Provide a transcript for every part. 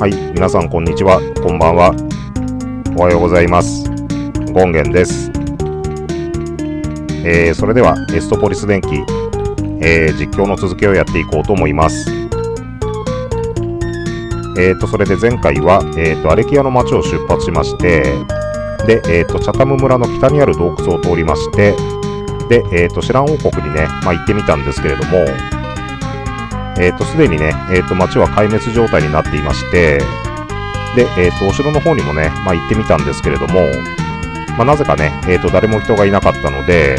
はい、皆さんこんにちは、こんばんは。おはようございます。ゴンゲンです。えー、それでは、エストポリス電気、えー、実況の続きをやっていこうと思います。えーと、それで前回は、えーと、アレキアの町を出発しまして、で、えーと、チャタム村の北にある洞窟を通りまして、で、えーと、シラン王国にね、まあ、行ってみたんですけれども、えーと、すでにね、えーと、町は壊滅状態になっていまして、で、えーと、お城の方にもね、まあ、行ってみたんですけれども、まあ、なぜかね、えーと、誰も人がいなかったので、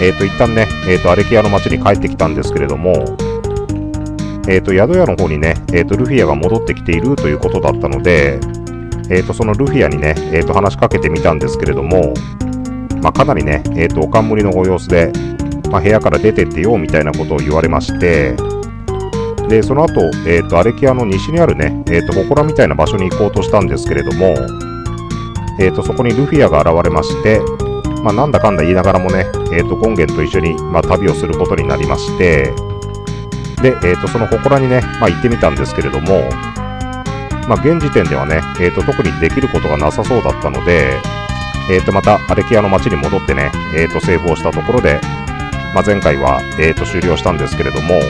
えーと、一旦ね、えーと、アレキアの町に帰ってきたんですけれども、えーと、宿屋の方にね、えーと、ルフィアが戻ってきているということだったので、えーと、そのルフィアにね、えーと、話しかけてみたんですけれども、まあ、かなりね、えーと、おかんむりのご様子で、まあ、部屋から出てってよみたいなことを言われまして、で、その後、えーと、アレキアの西にあるね、えーと、祠みたいな場所に行こうとしたんですけれども、えーと、そこにルフィアが現れまして、まあ、なんだかんだ言いながらもね、えーと、ゴンゲンと一緒に、まあ、旅をすることになりまして、で、えーと、その祠にね、まあ、行ってみたんですけれども、まあ、現時点ではね、えーと、特にできることがなさそうだったので、えーと、またアレキアの町に戻ってね、えーと、セーブをしたところで、まあ、前回は、えーと、終了したんですけれども、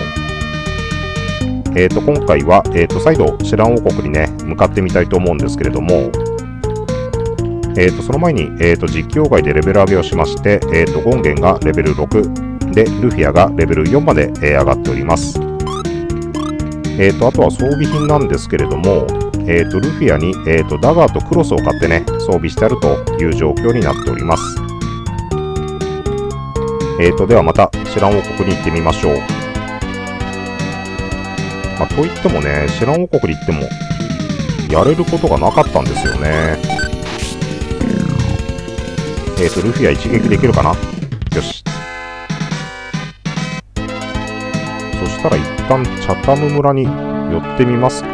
えーと、今回は、えーと、再度、シェラン王国にね、向かってみたいと思うんですけれども、えーと、その前に、えーと、実況外でレベル上げをしまして、えーと、ゴンゲンがレベル6、で、ルフィアがレベル4まで、えー上がっております。えーと、あとは装備品なんですけれども、えーと、ルフィアに、えーと、ダガーとクロスを買ってね、装備してあるという状況になっております。えーと、ではまた、シェラン王国に行ってみましょう。まあ、といってもね、シェラン王国に行っても、やれることがなかったんですよね。えっ、ー、と、ルフィア一撃できるかな？よし。そしたら一旦、チャタム村に寄ってみますか。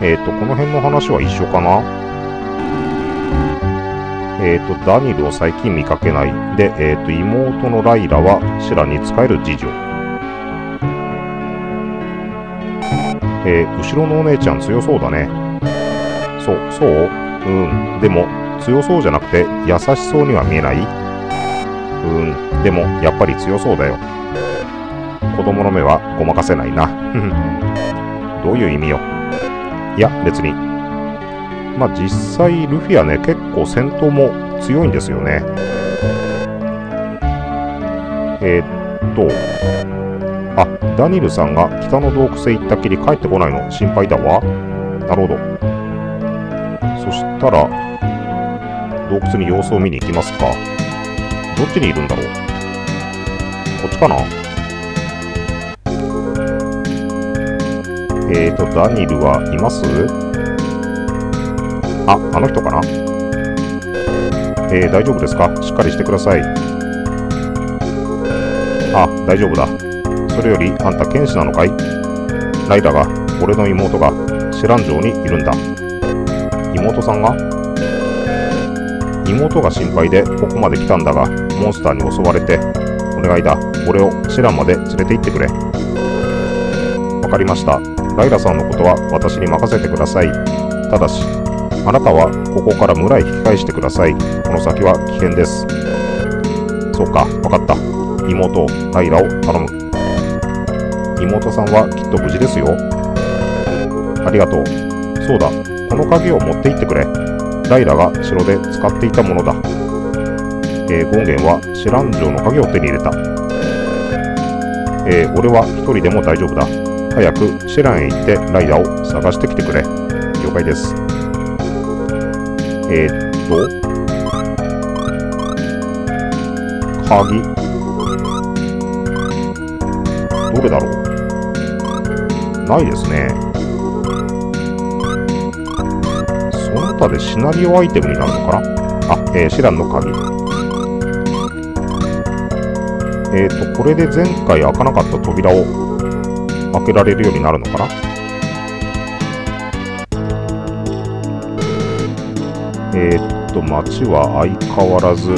えっ、ー、と、この辺の話は一緒かな？えっ、ー、と、ダニルを最近見かけない。で、えっ、と、妹のライラはシェラに仕える次女。えー、後ろのお姉ちゃん強そうだね。そう、そう？うん。でも、強そうじゃなくて優しそうには見えない？うん。でも、やっぱり強そうだよ。子供の目はごまかせないな。どういう意味よ？いや、別に。まあ、実際、ルフィはね、結構戦闘も強いんですよね。えー、っと、あ、ダニルさんが北の洞窟へ行ったきり帰ってこないの心配だわ。なるほど。そしたら、洞窟に様子を見に行きますか。どっちにいるんだろうこっちかなえーと、ダニルはいます？あ、あの人かなえー、大丈夫ですか？しっかりしてください。あ、大丈夫だ。それより、あんた剣士なのかい？ライラが、俺の妹が、シェラン城にいるんだ。妹さんが？妹が心配でここまで来たんだが、モンスターに襲われて、お願いだ、俺をシェランまで連れて行ってくれ。わかりました。ライラさんのことは私に任せてください。ただし、あなたはここから村へ引き返してください。この先は危険です。そうか、わかった。妹、ライラを頼む。妹さんはきっと無事ですよ。ありがとう。そうだ、この鍵を持って行ってくれ。ライラが城で使っていたものだ。えー、ゴンゲンはシラン城の鍵を手に入れた。えー、俺は一人でも大丈夫だ。早くシェランへ行ってライラを探してきてくれ。了解です。えー、っと、鍵。どれだろう？ないですね。その他でシナリオアイテムになるのかな？あ、えー、シランの鍵。えっ、ー、と、これで前回開かなかった扉を開けられるようになるのかな？えっ、と、街は相変わらず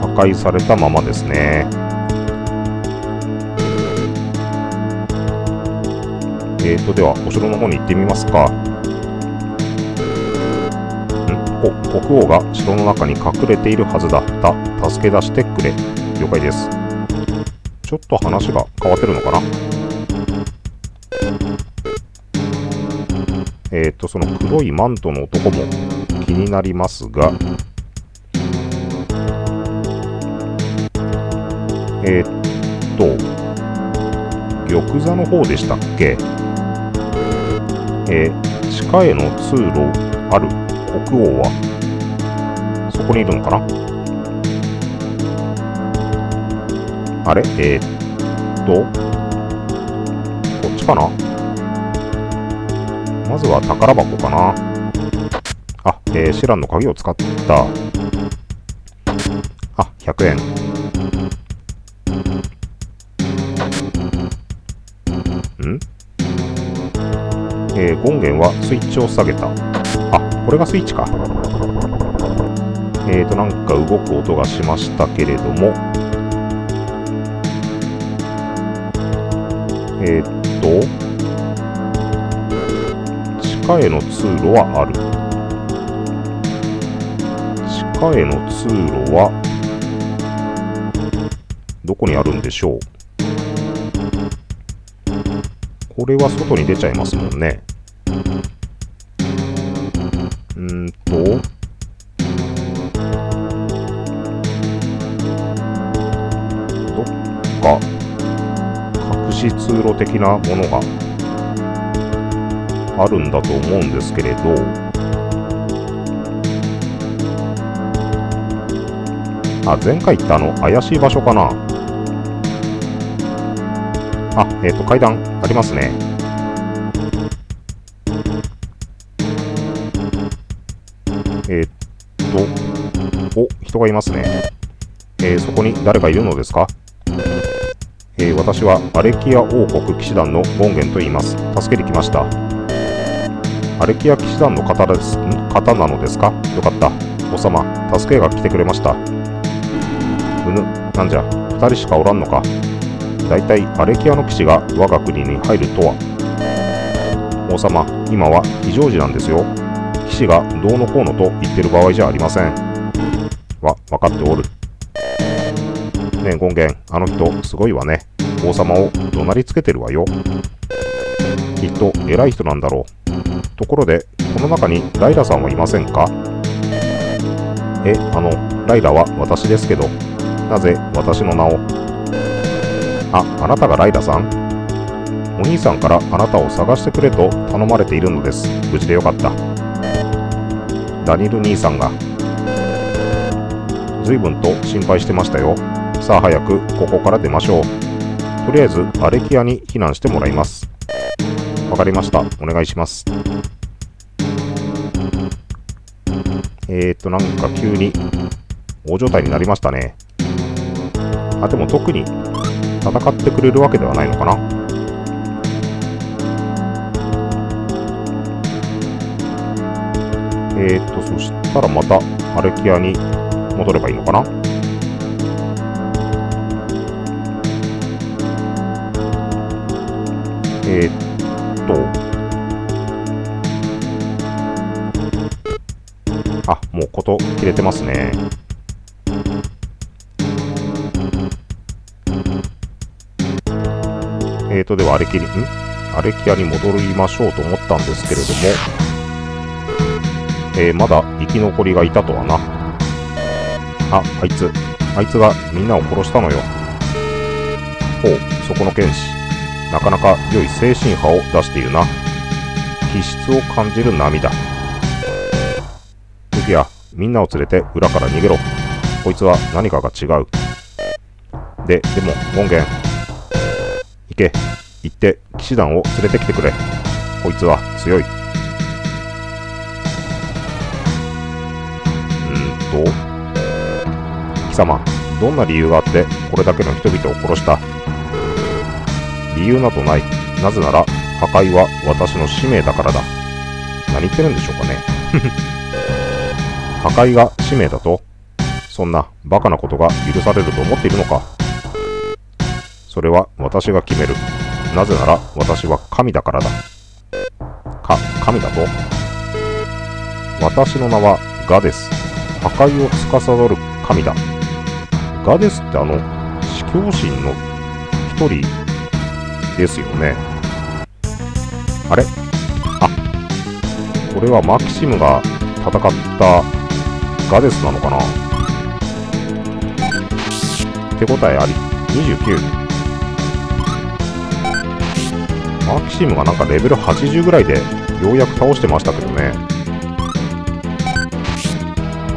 破壊されたままですね。ええーと、では、お城の方に行ってみますか。んお、国王が城の中に隠れているはずだった。助け出してくれ。了解です。ちょっと話が変わってるのかなえっ、ー、と、その黒いマントの男も気になりますが、えっ、ー、と、玉座の方でしたっけ？えー、地下への通路ある国王は、そこにいるのかな？あれ？えー、っと、こっちかな？まずは宝箱かな？あ、えー、シランの鍵を使った。あ、100円。ん？えー、権限はスイッチを下げた。あ、これがスイッチか。えーと、なんか動く音がしましたけれども、えー、っと、地下への通路はある。地下への通路は、どこにあるんでしょう？これは外に出ちゃいますもんね。うんと、どっか隠し通路的なものがあるんだと思うんですけれど、あ、前回行ったあの怪しい場所かな。あ、えっ、ー、と、階段りますね。えっ、と、お、人がいますね。えー、そこに誰かいるのですか？えー、私はアレキア王国騎士団の権ンと言います。助けてきました。アレキア騎士団の方です、方なのですか？よかった。王様、助けが来てくれました。うぬ、なんじゃ、二人しかおらんのか？大体アレキアの騎士が我が国に入るとは。王様今は非常時なんですよ。騎士がどうのこうのと言ってる場合じゃありません。わ分かっておる。ねえ権現あの人すごいわね。王様を怒鳴りつけてるわよ。きっと偉い人なんだろう。ところでこの中にライラさんはいませんか？えあのライラは私ですけどなぜ私の名をあ、あなたがライダさん？お兄さんからあなたを探してくれと頼まれているのです。無事でよかった。ダニル兄さんが。随分と心配してましたよ。さあ早くここから出ましょう。とりあえずアレキアに避難してもらいます。わかりました。お願いします。えーと、なんか急に大状態になりましたね。あ、でも特に戦ってくれるわけではないのかな。えー、っと、そしたらまたアレキアに戻ればいいのかな。えー、っと、あ、もうこと切れてますね。えーと、では、アレキに、ん？アレキアに戻りましょうと思ったんですけれども、えー、まだ生き残りがいたとはな。あ、あいつ、あいつがみんなを殺したのよ。ほう、そこの剣士。なかなか良い精神波を出しているな。気質を感じる涙。ルフィア、みんなを連れて裏から逃げろ。こいつは何かが違う。で、でも、門限、行け。行って、騎士団を連れてきてくれ。こいつは強い。うんと、貴様、どんな理由があってこれだけの人々を殺した？理由などない。なぜなら、破壊は私の使命だからだ。何言ってるんでしょうかね。破壊が使命だと？そんなバカなことが許されると思っているのか？それは私が決める。なぜなら私は神だからだ。か、神だと私の名はガデス。破壊を司る神だ。ガデスってあの、司教神の一人ですよね。あれ？あ、これはマキシムが戦ったガデスなのかな手応えあり。29。マキシムがなんかレベル80ぐらいでようやく倒してましたけどね。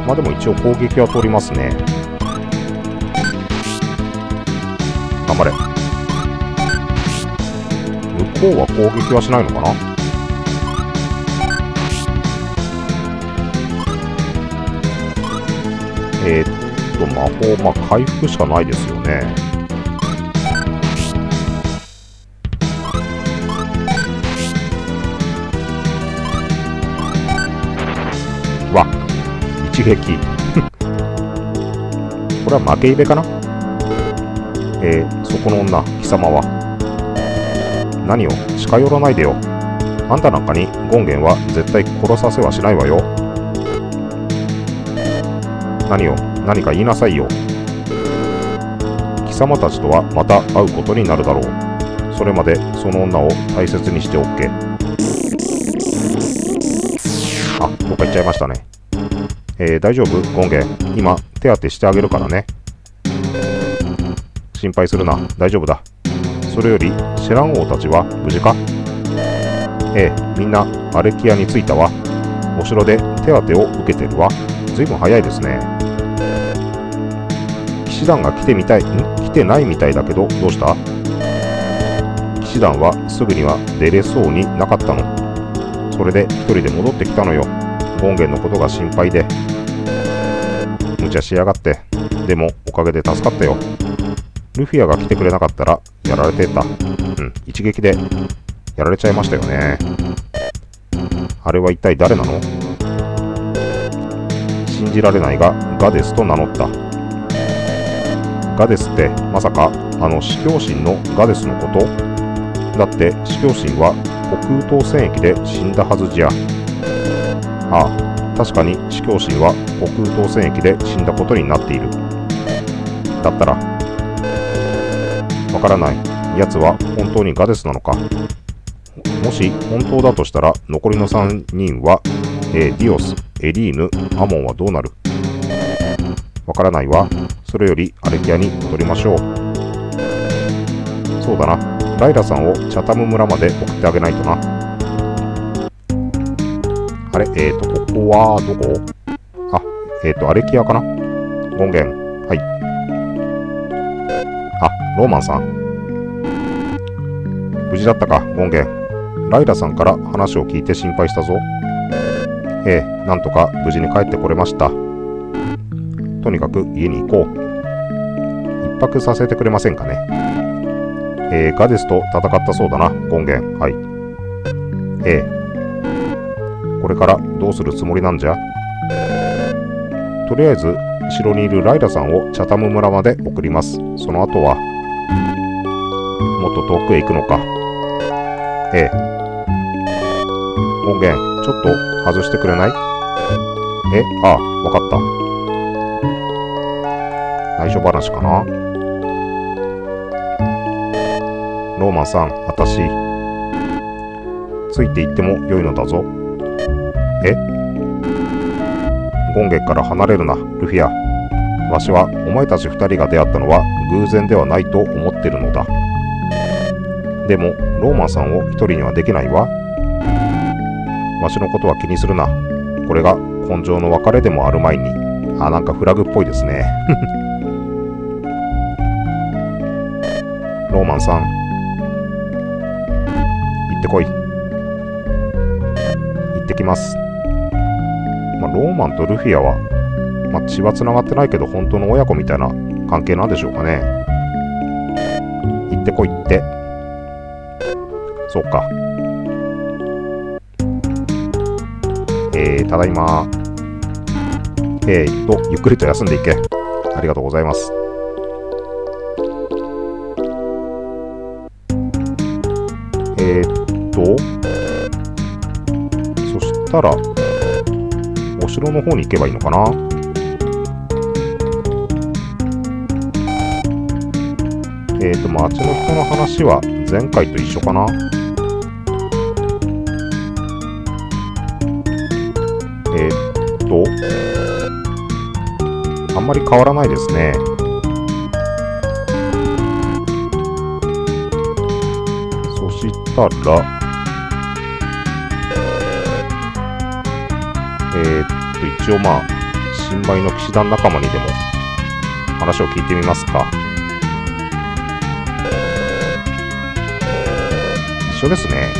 まあでも一応攻撃は通りますね。頑張れ。向こうは攻撃はしないのかな？えー、っと、魔法、まあ回復しかないですよね。一撃。これは負けイベかな？えー、そこの女、貴様は。何を？近寄らないでよ。あんたなんかに権ンは絶対殺させはしないわよ。何を？何か言いなさいよ。貴様たちとはまた会うことになるだろう。それまでその女を大切にしておけ。あ、どっか行っちゃいましたね。えー、大丈夫？ゴンゲン。今、手当てしてあげるからね。心配するな。大丈夫だ。それより、シェラン王たちは無事か？ええ、みんな、アレキアに着いたわ。お城で手当てを受けてるわ。ずいぶん早いですね。騎士団が来てみたい、ん？来てないみたいだけど、どうした？騎士団はすぐには出れそうになかったの。それで一人で戻ってきたのよ。権現のことが心配で。無茶しやがって。でも、おかげで助かったよ。ルフィアが来てくれなかったら、やられてた。うん、一撃で、やられちゃいましたよね。あれは一体誰なの？信じられないが、ガデスと名乗った。ガデスって、まさか、あの、司教神のガデスのこと？だって、司教神は、北空島戦役で死んだはずじゃ。ああ、確かに司教神は北空島戦役で死んだことになっている。だったら、わからない。奴は本当にガデスなのか。もし本当だとしたら、残りの3人は、えー、ディオス、エリーヌ、アモンはどうなる？わからないわ。それよりアレキアに戻りましょう。そうだな。ライラさんをチャタム村まで送ってあげないとな。あれ？えっ、ー、と、ここは、どこ？あ、えっ、ー、と、アレキアかな？権限。はい。あ、ローマンさん。無事だったか、権限。ライラさんから話を聞いて心配したぞ。ええ、なんとか無事に帰ってこれました。とにかく家に行こう。一泊させてくれませんかね？えー、ガデスと戦ったそうだな、権限。はい。ええ、これからどうするつもりなんじゃ？とりあえず城にいるライラさんをチャタム村まで送ります。その後はもっと遠くへ行くのか。ええ。音源ちょっと外してくれない？えあわかった。内緒話かな？ローマンさん、あたし、ついていっても良いのだぞ。え？権月から離れるな、ルフィア。わしはお前たち二人が出会ったのは偶然ではないと思ってるのだ。でも、ローマンさんを一人にはできないわ。わしのことは気にするな。これが根性の別れでもある前に。あ、なんかフラグっぽいですね。ローマンさん。行ってこい。ってきます。まあ、ローマンとルフィアは、まあ、血は繋がってないけど、本当の親子みたいな関係なんでしょうかね。行ってこいって。そうか。えー、ただいま。えー、っと、ゆっくりと休んでいけ。ありがとうございます。えー、っしたら、お城の方に行けばいいのかな？えー、っと、町の人の話は前回と一緒かな？えー、っと、あんまり変わらないですね。そしたら、えー、っと、一応まあ、新米の騎士団仲間にでも話を聞いてみますか。一緒ですね。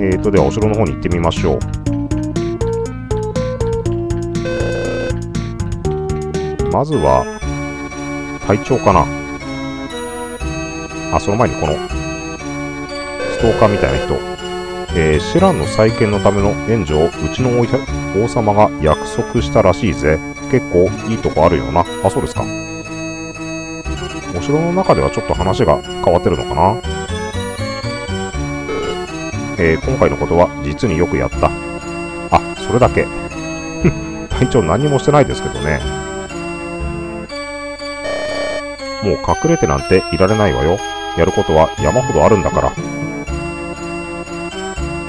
えーと、ではお城の方に行ってみましょう。まずは、隊長かな。あ、その前にこの、ストーカーみたいな人。えー、シランの再建のための援助をうちの王様が約束したらしいぜ。結構いいとこあるよな。あ、そうですか。お城の中ではちょっと話が変わってるのかなえー、今回のことは実によくやった。あ、それだけ。隊長何もしてないですけどね。もう隠れてなんていられないわよ。やることは山ほどあるんだから。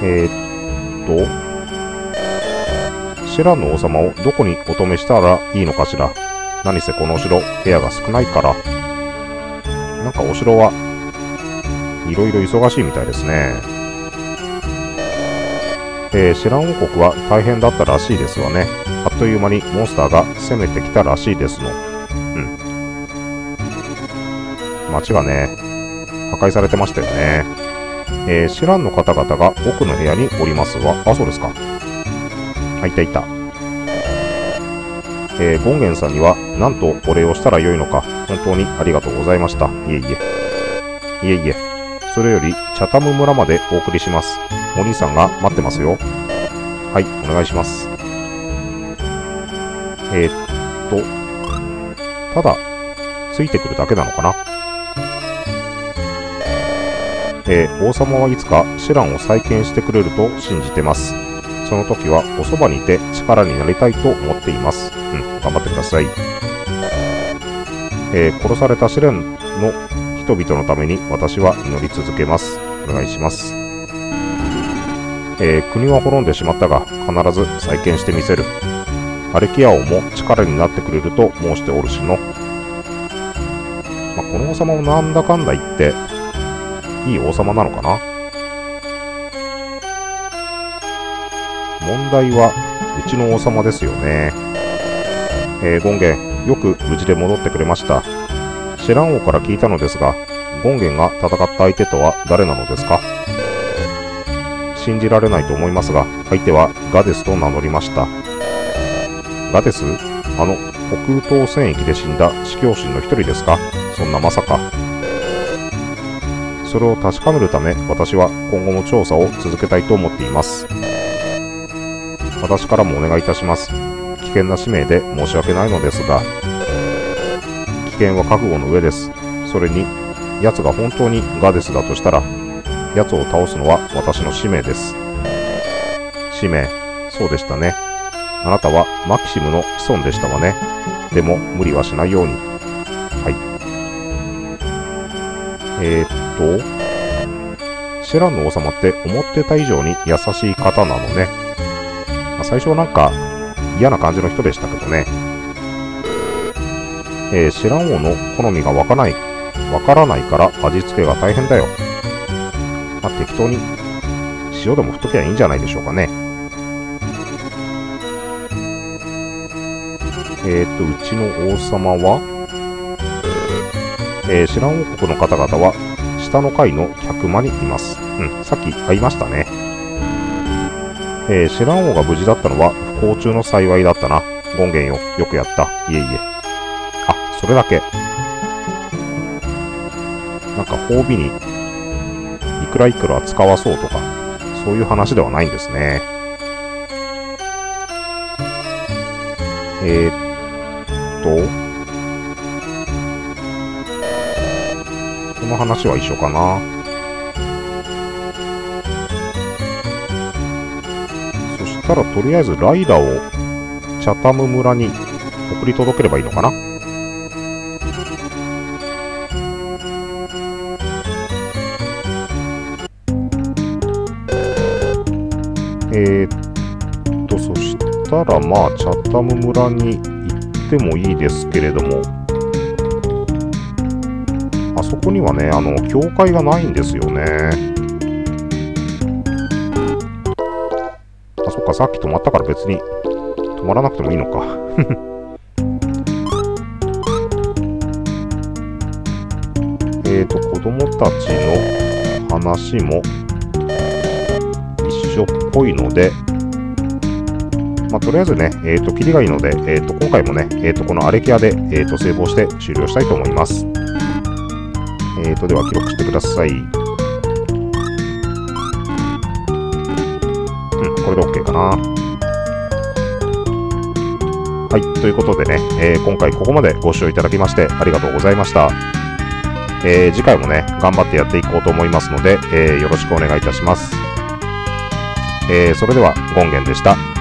えー、っと、シェランの王様をどこにお止めしたらいいのかしら？何せこのお城、部屋が少ないから。なんかお城はいろいろ忙しいみたいですね。えー、シェラン王国は大変だったらしいですわね。あっという間にモンスターが攻めてきたらしいですの。うん。街がね、破壊されてましたよね。えー、シランの方々が奥の部屋におりますわ。あ、そうですか。あ、いたいた。えー、ゴンゲンさんには何とお礼をしたらよいのか、本当にありがとうございました。いえいえ。いえいえ。それより、チャタム村までお送りします。お兄さんが待ってますよ。はい、お願いします。えー、っと、ただ、ついてくるだけなのかなえ、王様はいつかシランを再建してくれると信じてます。その時はおそばにいて力になりたいと思っています。うん、頑張ってください。えー、殺された試練の人々のために私は祈り続けます。お願いします。えー、国は滅んでしまったが、必ず再建してみせる。アレキア王も力になってくれると申しておるしの。まあ、この王様もなんだかんだ言って、いい王様なのかな？問題は、うちの王様ですよね。えー、ゴンゲン、よく無事で戻ってくれました。シェラン王から聞いたのですが、ゴンゲンが戦った相手とは誰なのですか？信じられないと思いますが、相手はガデスと名乗りました。ガデス？あの、北東戦役で死んだ司教神の一人ですか？そんなまさか。それを確かめるため、私は今後も調査を続けたいと思っています。私からもお願いいたします。危険な使命で申し訳ないのですが、危険は覚悟の上です。それに、奴が本当にガデスだとしたら、奴を倒すのは私の使命です。使命、そうでしたね。あなたはマキシムの子孫でしたわね。でも無理はしないように。えー、っと、シェランの王様って思ってた以上に優しい方なのね。まあ、最初はなんか嫌な感じの人でしたけどね。えー、シェラン王の好みがわからない、わからないから味付けが大変だよ。まあ、適当に塩でも振っときゃいいんじゃないでしょうかね。えっ、と、うちの王様は、えー、シラン王国の方々は、下の階の客間にいます。うん、さっき会いましたね。えー、シラン王が無事だったのは不幸中の幸いだったな。権限よ、よくやった。いえいえ。あ、それだけ。なんか褒美に、いくらいくら使わそうとか、そういう話ではないんですね。えー、と、の話は一緒かな。そしたらとりあえずライダーをチャタム村に送り届ければいいのかな。えー、っと、そしたらまあ、チャタム村に行ってもいいですけれども、そこにはね、あの、教会がないんですよね。あ、そっか、さっき止まったから別に止まらなくてもいいのか。えっと、子供たちの話も一緒っぽいので、まあ、とりあえずね、えっ、ー、と、キリがいいので、えっ、ー、と、今回もね、えっ、ー、と、このアレキアで、えっ、と、セーブをして終了したいと思います。ーと、では記録してください。うん、これで OK かな。はい、ということでね、えー、今回ここまでご視聴いただきましてありがとうございました。えー、次回もね、頑張ってやっていこうと思いますので、えー、よろしくお願いいたします。え、それでは、権現でした。